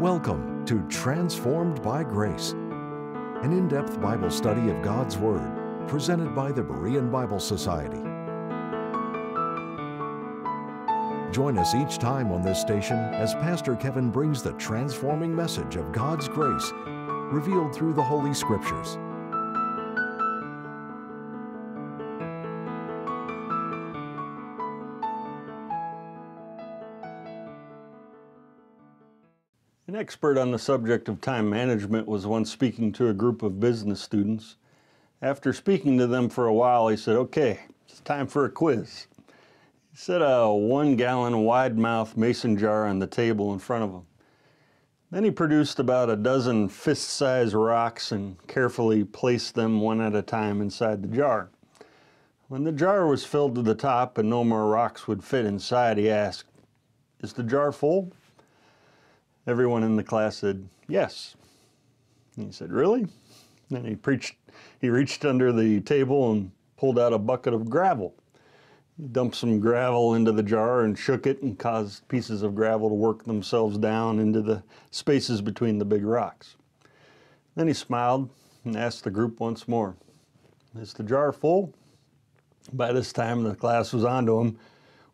Welcome to Transformed by Grace, an in depth Bible study of God's Word presented by the Berean Bible Society. Join us each time on this station as Pastor Kevin brings the transforming message of God's grace revealed through the Holy Scriptures. Expert on the subject of time management was once speaking to a group of business students. After speaking to them for a while, he said, Okay, it's time for a quiz. He set a one gallon wide mouth mason jar on the table in front of him. Then he produced about a dozen fist sized rocks and carefully placed them one at a time inside the jar. When the jar was filled to the top and no more rocks would fit inside, he asked, Is the jar full? Everyone in the class said, Yes. And he said, Really? Then he preached he reached under the table and pulled out a bucket of gravel. He dumped some gravel into the jar and shook it and caused pieces of gravel to work themselves down into the spaces between the big rocks. Then he smiled and asked the group once more, Is the jar full? By this time the class was onto him.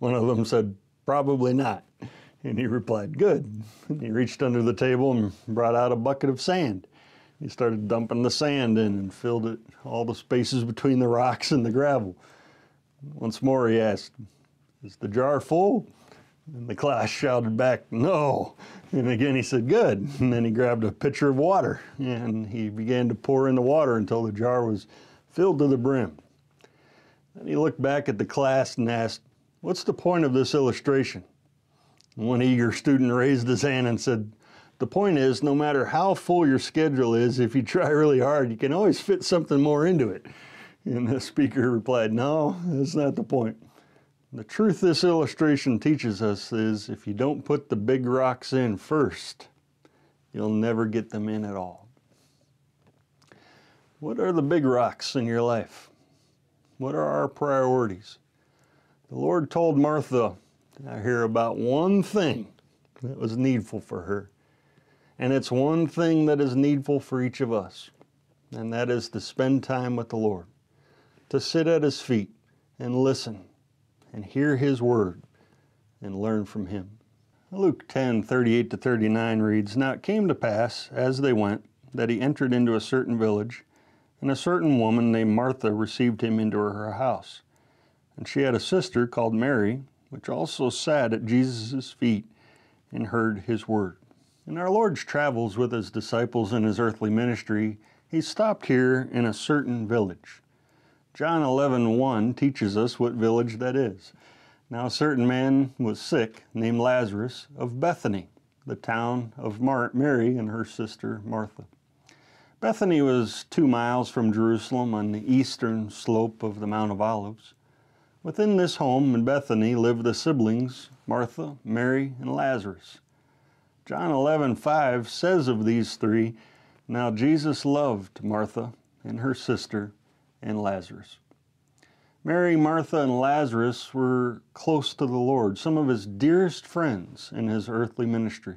One of them said, Probably not. And he replied, Good. And he reached under the table and brought out a bucket of sand. He started dumping the sand in and filled it, all the spaces between the rocks and the gravel. Once more he asked, Is the jar full? And the class shouted back, No. And again he said, Good. And then he grabbed a pitcher of water and he began to pour in the water until the jar was filled to the brim. Then he looked back at the class and asked, What's the point of this illustration? One eager student raised his hand and said, The point is, no matter how full your schedule is, if you try really hard, you can always fit something more into it. And the speaker replied, No, that's not the point. The truth this illustration teaches us is if you don't put the big rocks in first, you'll never get them in at all. What are the big rocks in your life? What are our priorities? The Lord told Martha, I hear about one thing that was needful for her. And it's one thing that is needful for each of us, and that is to spend time with the Lord, to sit at His feet and listen and hear His word and learn from Him. Luke 10 38 to 39 reads Now it came to pass, as they went, that he entered into a certain village, and a certain woman named Martha received him into her house. And she had a sister called Mary which also sat at Jesus' feet and heard his word. In our Lord's travels with his disciples in his earthly ministry, he stopped here in a certain village. John 11:1 1 teaches us what village that is. Now a certain man was sick named Lazarus of Bethany, the town of Mar- Mary and her sister Martha. Bethany was 2 miles from Jerusalem on the eastern slope of the Mount of Olives. Within this home in Bethany lived the siblings Martha, Mary, and Lazarus. John 11:5 says of these three, "Now Jesus loved Martha and her sister and Lazarus." Mary, Martha, and Lazarus were close to the Lord, some of his dearest friends in his earthly ministry.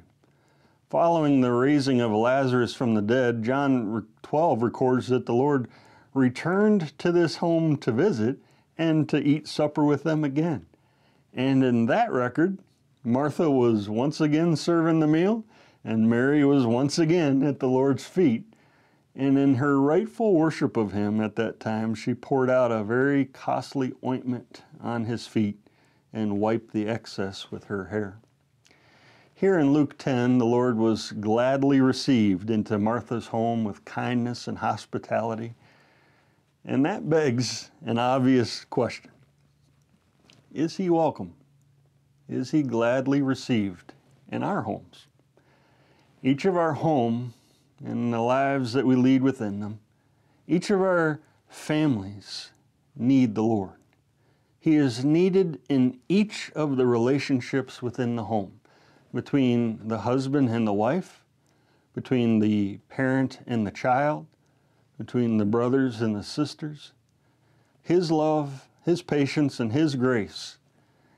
Following the raising of Lazarus from the dead, John 12 records that the Lord returned to this home to visit and to eat supper with them again. And in that record, Martha was once again serving the meal, and Mary was once again at the Lord's feet. And in her rightful worship of him at that time, she poured out a very costly ointment on his feet and wiped the excess with her hair. Here in Luke 10, the Lord was gladly received into Martha's home with kindness and hospitality. And that begs an obvious question Is he welcome? Is he gladly received in our homes? Each of our home and the lives that we lead within them, each of our families need the Lord. He is needed in each of the relationships within the home, between the husband and the wife, between the parent and the child, between the brothers and the sisters. His love, His patience, and His grace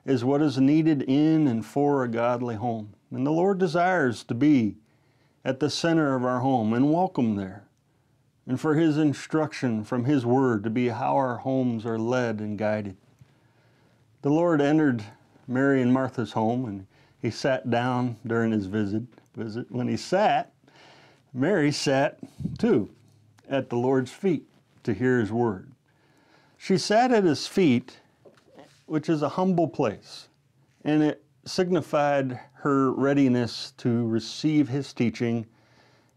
is what is needed in and for a godly home. And the Lord desires to be at the center of our home and welcome there, and for His instruction from His Word to be how our homes are led and guided. The Lord entered Mary and Martha's home and He sat down during His visit. visit. When He sat, Mary sat too at the Lord's feet to hear His Word. She sat at His feet, which is a humble place, and it signified her readiness to receive his teaching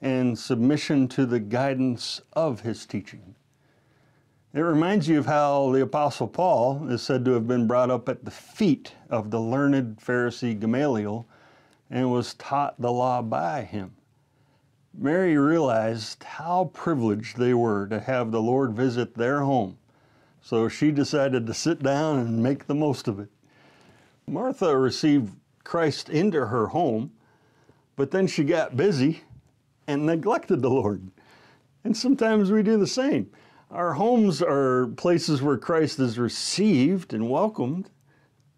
and submission to the guidance of his teaching. It reminds you of how the Apostle Paul is said to have been brought up at the feet of the learned Pharisee Gamaliel and was taught the law by him. Mary realized how privileged they were to have the Lord visit their home, so she decided to sit down and make the most of it. Martha received Christ into her home, but then she got busy and neglected the Lord. And sometimes we do the same. Our homes are places where Christ is received and welcomed,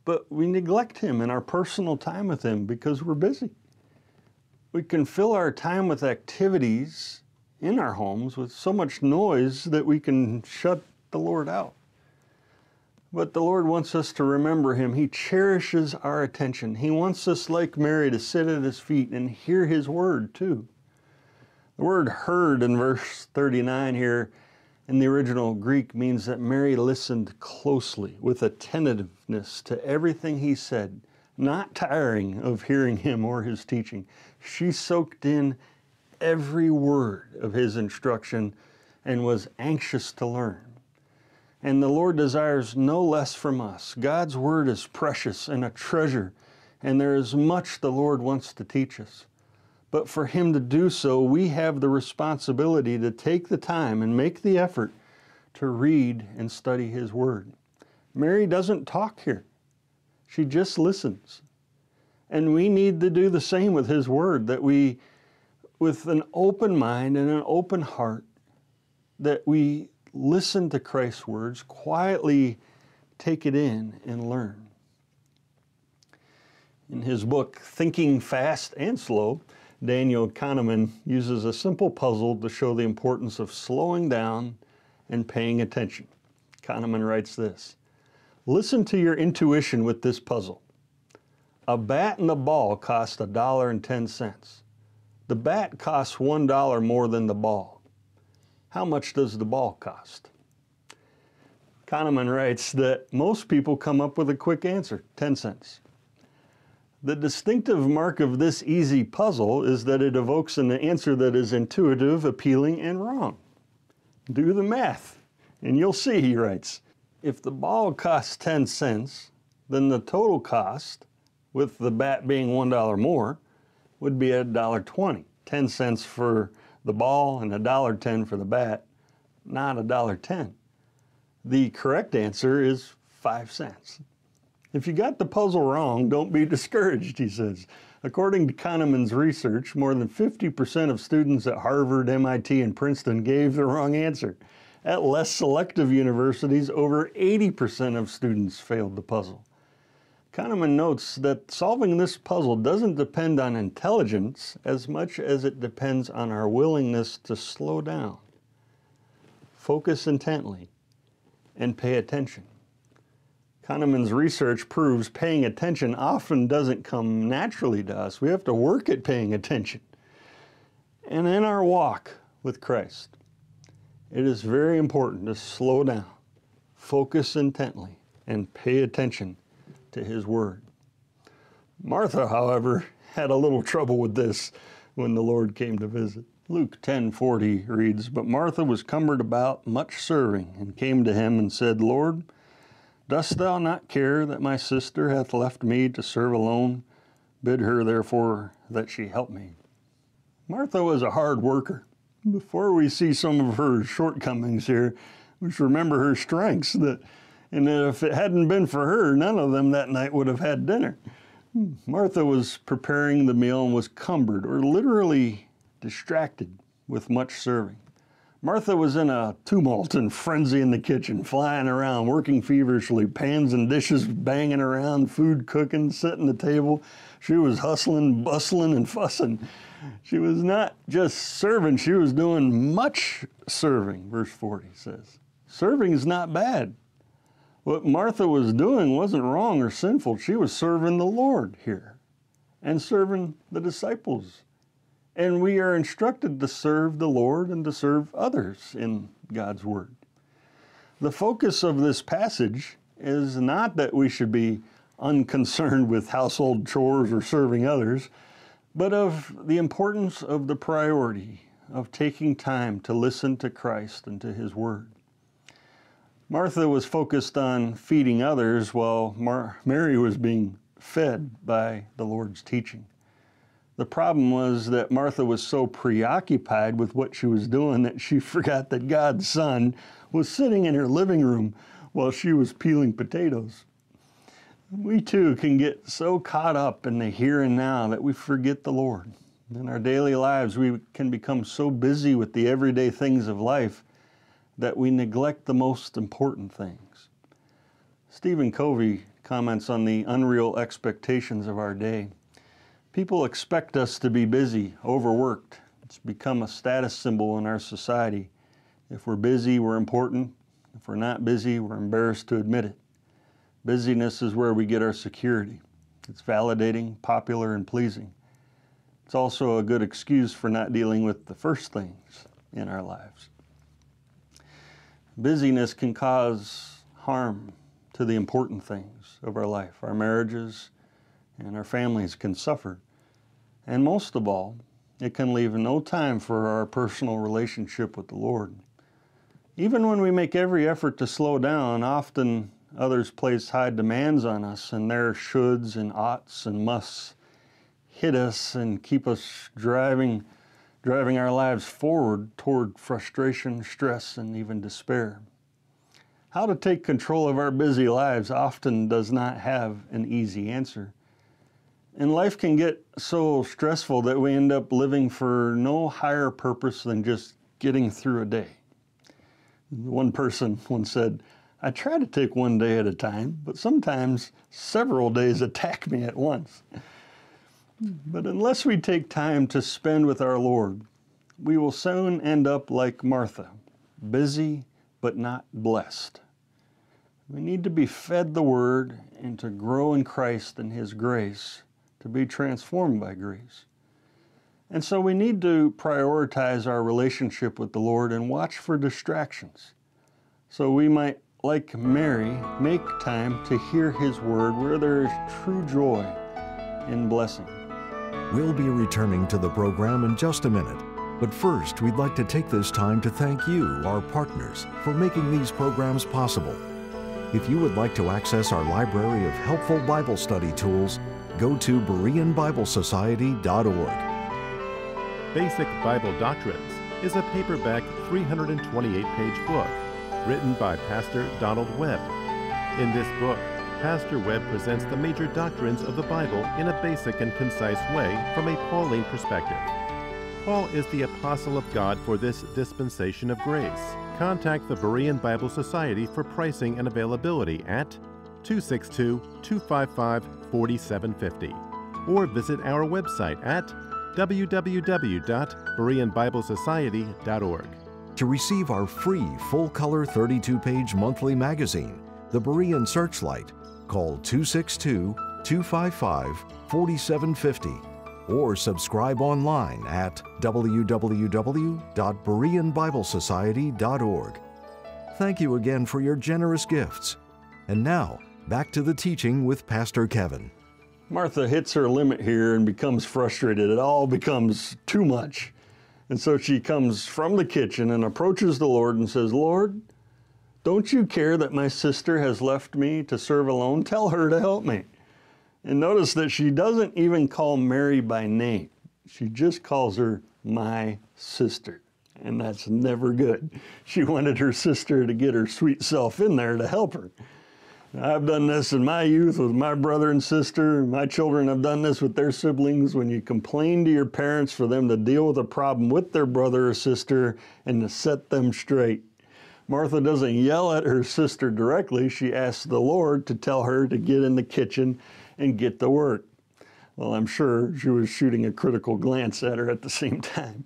but we neglect Him in our personal time with Him because we're busy. We can fill our time with activities in our homes with so much noise that we can shut the Lord out. But the Lord wants us to remember Him. He cherishes our attention. He wants us, like Mary, to sit at His feet and hear His word too. The word heard in verse 39 here in the original Greek means that Mary listened closely with attentiveness to everything He said, not tiring of hearing Him or His teaching. She soaked in every word of His instruction and was anxious to learn. And the Lord desires no less from us. God's Word is precious and a treasure, and there is much the Lord wants to teach us. But for Him to do so, we have the responsibility to take the time and make the effort to read and study His Word. Mary doesn't talk here, she just listens. And we need to do the same with His Word, that we, with an open mind and an open heart, that we listen to Christ's words, quietly take it in and learn. In his book, Thinking Fast and Slow, Daniel Kahneman uses a simple puzzle to show the importance of slowing down and paying attention. Kahneman writes this Listen to your intuition with this puzzle. A bat and a ball cost a dollar and ten cents. The bat costs one dollar more than the ball. How much does the ball cost? Kahneman writes that most people come up with a quick answer 10 cents. The distinctive mark of this easy puzzle is that it evokes an answer that is intuitive, appealing, and wrong. Do the math, and you'll see, he writes. If the ball costs 10 cents, then the total cost, with the bat being $1 more, would be $1.20. 10 cents for the ball and a dollar ten for the bat, not a dollar ten. The correct answer is five cents. If you got the puzzle wrong, don't be discouraged, he says. According to Kahneman's research, more than 50% of students at Harvard, MIT, and Princeton gave the wrong answer. At less selective universities, over 80% of students failed the puzzle. Kahneman notes that solving this puzzle doesn't depend on intelligence as much as it depends on our willingness to slow down, focus intently, and pay attention. Kahneman's research proves paying attention often doesn't come naturally to us. We have to work at paying attention. And in our walk with Christ, it is very important to slow down, focus intently, and pay attention to his word. Martha, however, had a little trouble with this when the Lord came to visit. Luke 10:40 reads, "But Martha was cumbered about much serving, and came to him and said, Lord, dost thou not care that my sister hath left me to serve alone? Bid her therefore that she help me." Martha was a hard worker. Before we see some of her shortcomings here, we should remember her strengths that and if it hadn't been for her, none of them that night would have had dinner. Martha was preparing the meal and was cumbered, or literally distracted, with much serving. Martha was in a tumult and frenzy in the kitchen, flying around, working feverishly, pans and dishes banging around, food cooking, setting the table. She was hustling, bustling, and fussing. She was not just serving, she was doing much serving, verse 40 says. Serving is not bad. What Martha was doing wasn't wrong or sinful. She was serving the Lord here and serving the disciples and we are instructed to serve the Lord and to serve others in God's Word. The focus of this passage is not that we should be unconcerned with household chores or serving others, but of the importance of the priority of taking time to listen to Christ and to His Word. Martha was focused on feeding others while Mar- Mary was being fed by the Lord's teaching. The problem was that Martha was so preoccupied with what she was doing that she forgot that God's Son was sitting in her living room while she was peeling potatoes. We too can get so caught up in the here and now that we forget the Lord. In our daily lives, we can become so busy with the everyday things of life that we neglect the most important things. Stephen Covey comments on the unreal expectations of our day. People expect us to be busy, overworked. It's become a status symbol in our society. If we're busy, we're important. If we're not busy, we're embarrassed to admit it. Busyness is where we get our security. It's validating, popular, and pleasing. It's also a good excuse for not dealing with the first things in our lives. Busyness can cause harm to the important things of our life. Our marriages and our families can suffer. And most of all, it can leave no time for our personal relationship with the Lord. Even when we make every effort to slow down, often others place high demands on us, and their shoulds and oughts and musts hit us and keep us driving, driving our lives forward toward frustration, stress, and even despair. How to take control of our busy lives often does not have an easy answer. And life can get so stressful that we end up living for no higher purpose than just getting through a day. One person once said, I try to take one day at a time, but sometimes several days attack me at once. But unless we take time to spend with our Lord, we will soon end up like Martha, busy but not blessed. We need to be fed the Word and to grow in Christ and His grace to be transformed by grace. And so we need to prioritize our relationship with the Lord and watch for distractions. So we might, like Mary, make time to hear His word where there is true joy and blessing. We'll be returning to the program in just a minute. But first, we'd like to take this time to thank you, our partners, for making these programs possible. If you would like to access our library of helpful Bible study tools, go to BereanBibleSociety.org. Basic Bible Doctrines is a paperback 328 page book written by Pastor Donald Webb. In this book, Pastor Webb presents the major doctrines of the Bible in a basic and concise way from a Pauline perspective. Paul is the apostle of God for this dispensation of grace. Contact the Berean Bible Society for pricing and availability at 262 255 4750 or visit our website at www.bereanbiblesociety.org. To receive our free full color 32 page monthly magazine, The Berean Searchlight, call 262 255 4750 or subscribe online at www.bereanbiblesociety.org. Thank you again for your generous gifts. And now, back to the teaching with Pastor Kevin. Martha hits her limit here and becomes frustrated. It all becomes too much. And so she comes from the kitchen and approaches the Lord and says, Lord, don't you care that my sister has left me to serve alone? Tell her to help me. And notice that she doesn't even call Mary by name. She just calls her my sister. And that's never good. She wanted her sister to get her sweet self in there to help her. I've done this in my youth with my brother and sister. My children have done this with their siblings. When you complain to your parents for them to deal with a problem with their brother or sister and to set them straight. Martha doesn't yell at her sister directly. She asks the Lord to tell her to get in the kitchen and get to work. Well, I'm sure she was shooting a critical glance at her at the same time.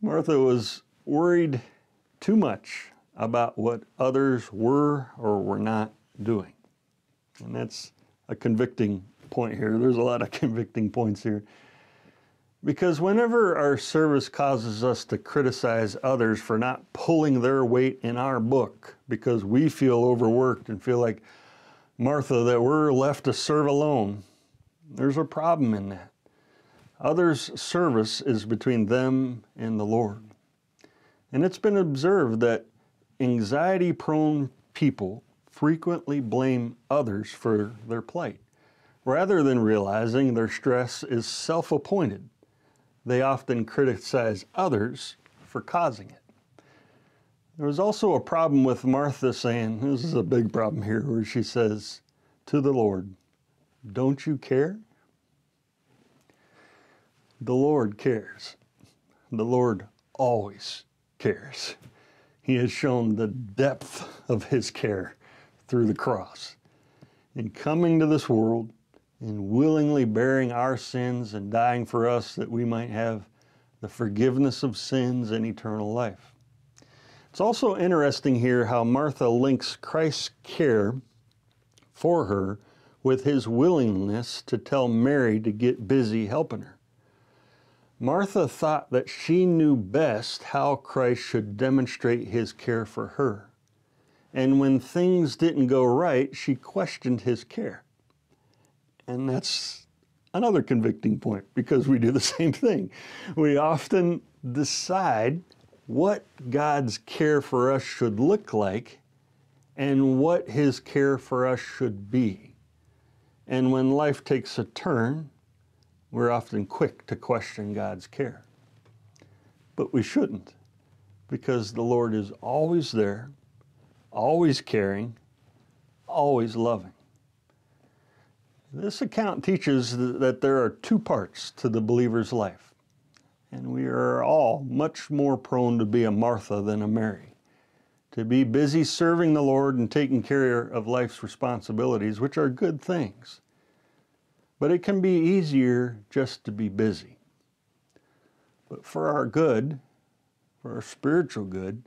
Martha was worried too much about what others were or were not doing. And that's a convicting point here. There's a lot of convicting points here. Because whenever our service causes us to criticize others for not pulling their weight in our book because we feel overworked and feel like Martha that we're left to serve alone, there's a problem in that. Others' service is between them and the Lord. And it's been observed that anxiety prone people frequently blame others for their plight. Rather than realizing their stress is self appointed, they often criticize others for causing it. There was also a problem with Martha saying, This is a big problem here, where she says to the Lord, Don't you care? The Lord cares. The Lord always cares. He has shown the depth of His care through the cross. In coming to this world, in willingly bearing our sins and dying for us that we might have the forgiveness of sins and eternal life. It's also interesting here how Martha links Christ's care for her with his willingness to tell Mary to get busy helping her. Martha thought that she knew best how Christ should demonstrate his care for her. And when things didn't go right, she questioned his care. And that's another convicting point because we do the same thing. We often decide what God's care for us should look like and what His care for us should be. And when life takes a turn, we're often quick to question God's care. But we shouldn't because the Lord is always there, always caring, always loving. This account teaches that there are two parts to the believer's life, and we are all much more prone to be a Martha than a Mary. To be busy serving the Lord and taking care of life's responsibilities, which are good things. But it can be easier just to be busy. But for our good, for our spiritual good,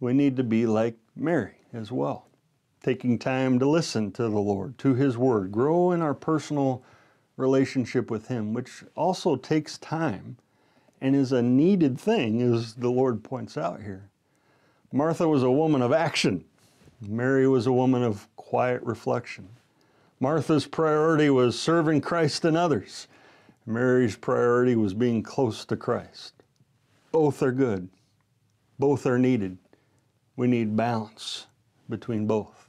we need to be like Mary as well taking time to listen to the Lord, to His Word, grow in our personal relationship with Him, which also takes time and is a needed thing, as the Lord points out here. Martha was a woman of action, Mary was a woman of quiet reflection. Martha's priority was serving Christ and others. Mary's priority was being close to Christ. Both are good. Both are needed. We need balance between both.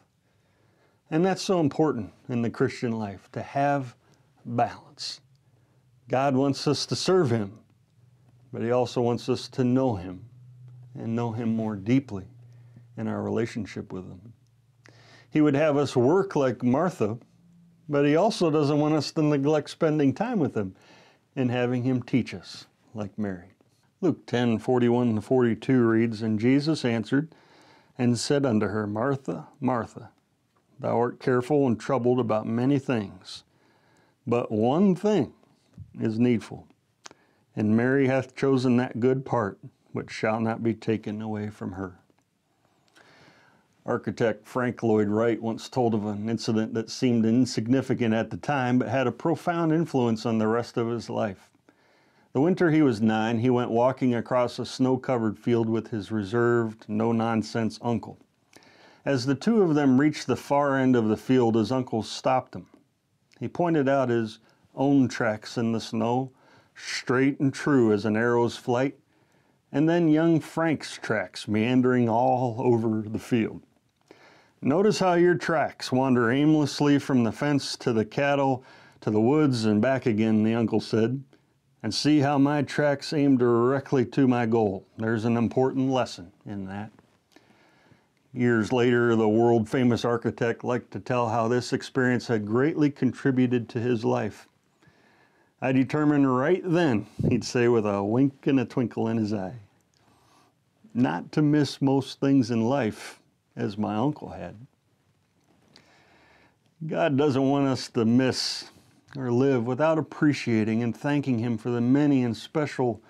And that's so important in the Christian life to have balance. God wants us to serve Him, but He also wants us to know Him and know Him more deeply in our relationship with Him. He would have us work like Martha, but He also doesn't want us to neglect spending time with Him and having Him teach us like Mary. Luke 10 41 to 42 reads, And Jesus answered and said unto her, Martha, Martha, Thou art careful and troubled about many things, but one thing is needful. And Mary hath chosen that good part which shall not be taken away from her. Architect Frank Lloyd Wright once told of an incident that seemed insignificant at the time but had a profound influence on the rest of his life. The winter he was nine, he went walking across a snow covered field with his reserved, no nonsense uncle. As the two of them reached the far end of the field, his uncle stopped him. He pointed out his own tracks in the snow, straight and true as an arrow's flight, and then young Frank's tracks meandering all over the field. Notice how your tracks wander aimlessly from the fence to the cattle to the woods and back again, the uncle said, and see how my tracks aim directly to my goal. There's an important lesson in that. Years later, the world famous architect liked to tell how this experience had greatly contributed to his life. I determined right then, he'd say with a wink and a twinkle in his eye, not to miss most things in life as my uncle had. God doesn't want us to miss or live without appreciating and thanking Him for the many and special,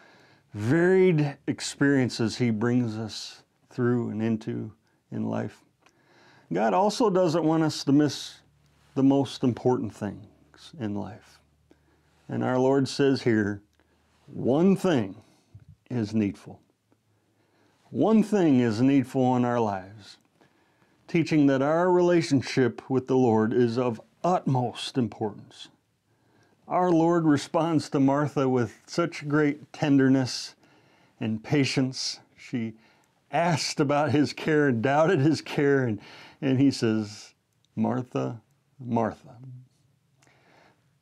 varied experiences He brings us through and into in life. God also doesn't want us to miss the most important things in life. And our Lord says here, one thing is needful. One thing is needful in our lives, teaching that our relationship with the Lord is of utmost importance. Our Lord responds to Martha with such great tenderness and patience. She asked about his care and doubted his care, and, and he says, Martha, Martha.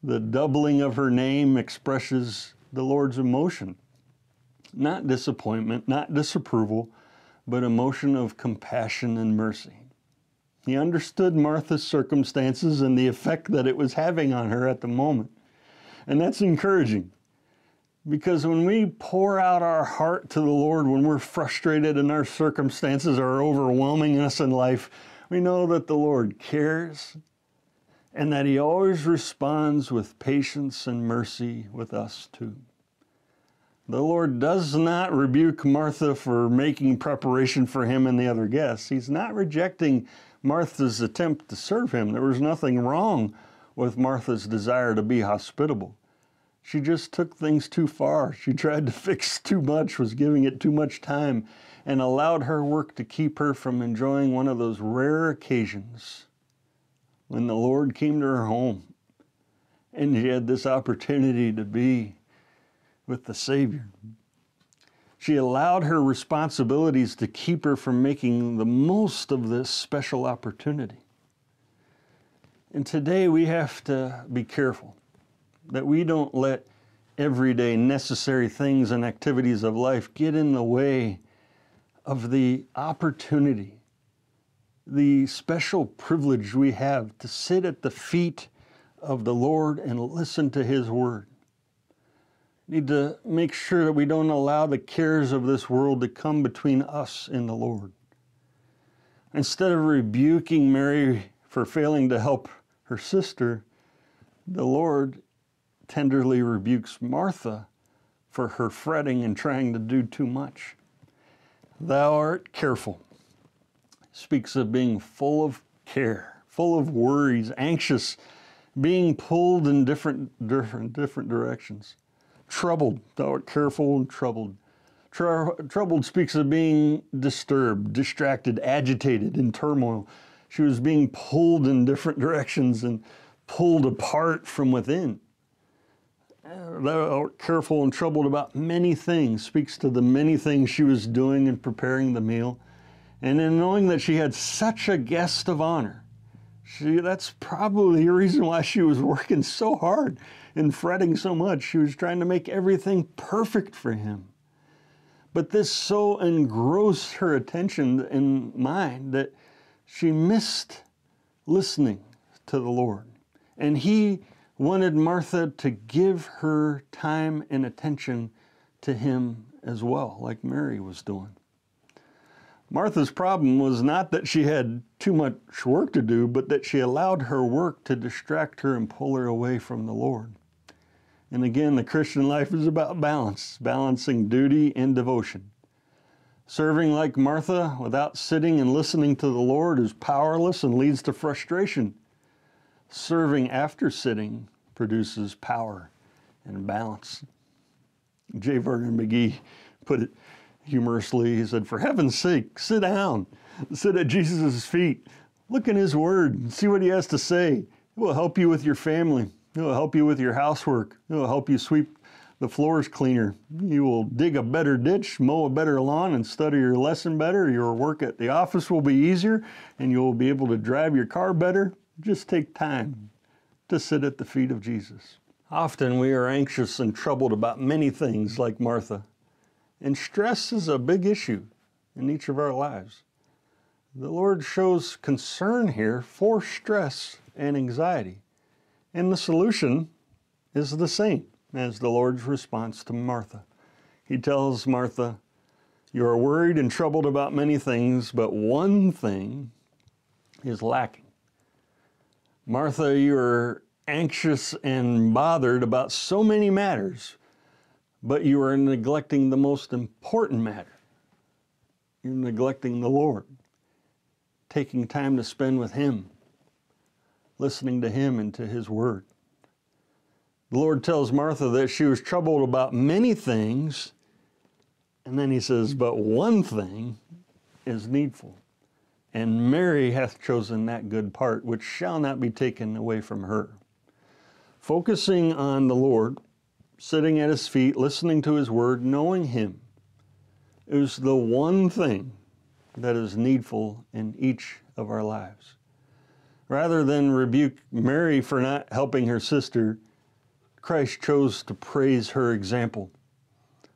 The doubling of her name expresses the Lord's emotion. Not disappointment, not disapproval, but emotion of compassion and mercy. He understood Martha's circumstances and the effect that it was having on her at the moment. And that's encouraging because when we pour out our heart to the Lord, when we're frustrated and our circumstances are overwhelming us in life, we know that the Lord cares and that He always responds with patience and mercy with us too. The Lord does not rebuke Martha for making preparation for Him and the other guests. He's not rejecting Martha's attempt to serve Him. There was nothing wrong with Martha's desire to be hospitable. She just took things too far. She tried to fix too much, was giving it too much time, and allowed her work to keep her from enjoying one of those rare occasions when the Lord came to her home and she had this opportunity to be with the Savior. She allowed her responsibilities to keep her from making the most of this special opportunity. And today we have to be careful that we don't let everyday necessary things and activities of life get in the way of the opportunity the special privilege we have to sit at the feet of the Lord and listen to His Word. Need to make sure that we don't allow the cares of this world to come between us and the Lord. Instead of rebuking Mary for failing to help her sister, the Lord tenderly rebukes Martha for her fretting and trying to do too much. Thou art careful speaks of being full of care, full of worries, anxious, being pulled in different, different, different directions. Troubled, thou art careful and troubled. troubled speaks of being disturbed, distracted, agitated, in turmoil. She was being pulled in different directions and pulled apart from within. Careful and troubled about many things, speaks to the many things she was doing in preparing the meal and in knowing that she had such a guest of honor, she, that's probably the reason why she was working so hard and fretting so much. She was trying to make everything perfect for him. But this so engrossed her attention and mind that she missed listening to the Lord. And he wanted Martha to give her time and attention to him as well, like Mary was doing. Martha's problem was not that she had too much work to do, but that she allowed her work to distract her and pull her away from the Lord. And again, the Christian life is about balance, balancing duty and devotion. Serving like Martha without sitting and listening to the Lord is powerless and leads to frustration. Serving after sitting produces power and balance. J. Vernon McGee put it humorously. He said, For heaven's sake, sit down, sit at Jesus' feet, look in His Word, and see what He has to say. It will help you with your family, it will help you with your housework, it will help you sweep the floors cleaner. You will dig a better ditch, mow a better lawn, and study your lesson better. Your work at the office will be easier, and you'll be able to drive your car better. Just take time to sit at the feet of Jesus. Often we are anxious and troubled about many things, like Martha. And stress is a big issue in each of our lives. The Lord shows concern here for stress and anxiety. And the solution is the same as the Lord's response to Martha. He tells Martha, You are worried and troubled about many things, but one thing is lacking. Martha, you are anxious and bothered about so many matters, but you are neglecting the most important matter. You're neglecting the Lord, taking time to spend with Him, listening to Him and to His Word. The Lord tells Martha that she was troubled about many things, and then He says, But one thing is needful. And Mary hath chosen that good part, which shall not be taken away from her. Focusing on the Lord, sitting at his feet, listening to his word, knowing him, is the one thing that is needful in each of our lives. Rather than rebuke Mary for not helping her sister, Christ chose to praise her example.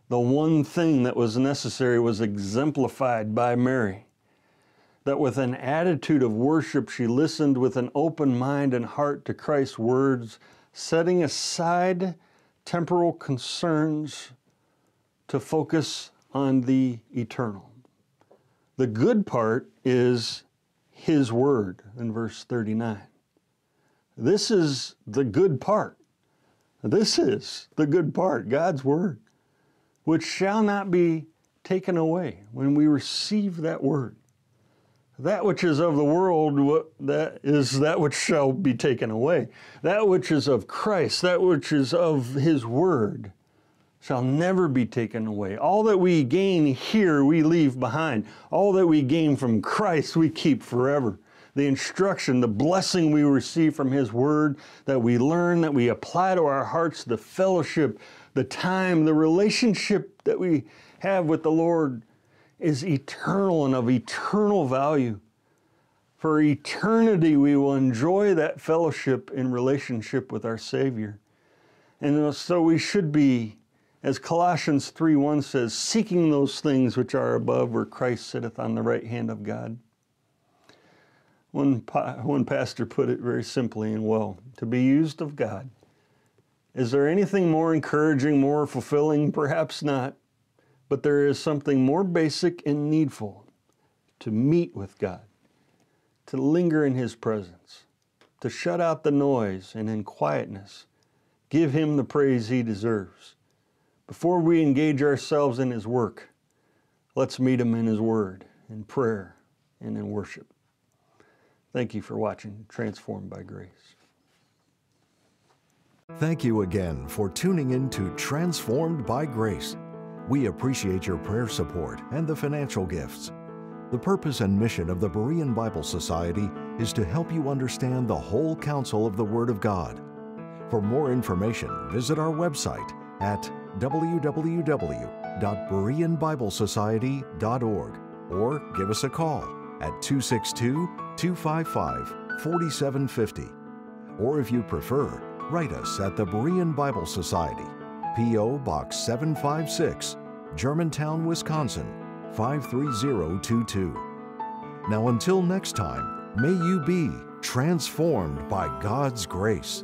The one thing that was necessary was exemplified by Mary that with an attitude of worship she listened with an open mind and heart to Christ's words, setting aside temporal concerns to focus on the eternal. The good part is His Word in verse 39. This is the good part. This is the good part, God's Word, which shall not be taken away when we receive that Word that which is of the world that is that which shall be taken away. That which is of christ that which is of his word shall never be taken away. All that we gain here we leave behind. All that we gain from christ we keep forever. The instruction the blessing we receive from his word that we learn that we apply to our hearts the fellowship the time the relationship that we have with the lord is eternal and of eternal value. For eternity, we will enjoy that fellowship in relationship with our Savior. And so we should be, as Colossians 3 1 says, seeking those things which are above where Christ sitteth on the right hand of God. One, one pastor put it very simply and well to be used of God. Is there anything more encouraging, more fulfilling? Perhaps not. But there is something more basic and needful to meet with God, to linger in His presence, to shut out the noise and in quietness give Him the praise He deserves. Before we engage ourselves in His work, let's meet Him in His Word, in prayer, and in worship. Thank you for watching Transformed by Grace. Thank you again for tuning in to Transformed by Grace. We appreciate your prayer support and the financial gifts. The purpose and mission of the Berean Bible Society is to help you understand the whole counsel of the Word of God. For more information, visit our website at www.bereanbiblesociety.org or give us a call at 262 255 4750. Or if you prefer, write us at the Berean Bible Society, P.O. Box 756, Germantown, Wisconsin 53022. Now, until next time, may you be transformed by God's grace.